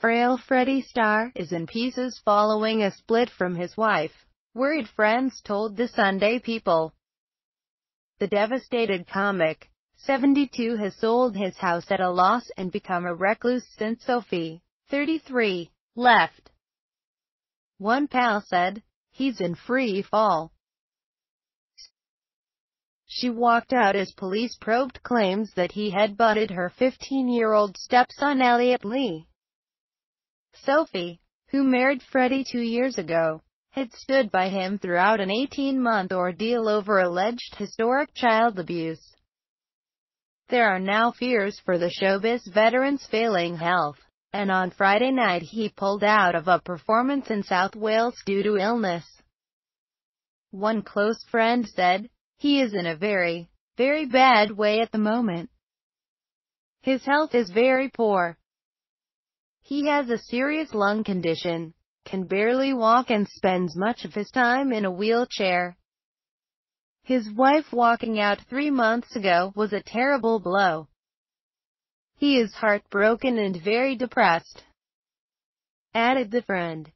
Frail Freddie Starr is in pieces following a split from his wife. Worried friends told the Sunday People. The devastated comic, 72 has sold his house at a loss and become a recluse since Sophie, 33, left. One pal said, he's in free fall. She walked out as police probed claims that he had butted her 15-year-old stepson Elliot Lee. Sophie, who married Freddie two years ago, had stood by him throughout an 18-month ordeal over alleged historic child abuse. There are now fears for the showbiz veteran's failing health, and on Friday night he pulled out of a performance in South Wales due to illness. One close friend said, he is in a very, very bad way at the moment. His health is very poor. He has a serious lung condition, can barely walk and spends much of his time in a wheelchair. His wife walking out three months ago was a terrible blow. He is heartbroken and very depressed. Added the friend.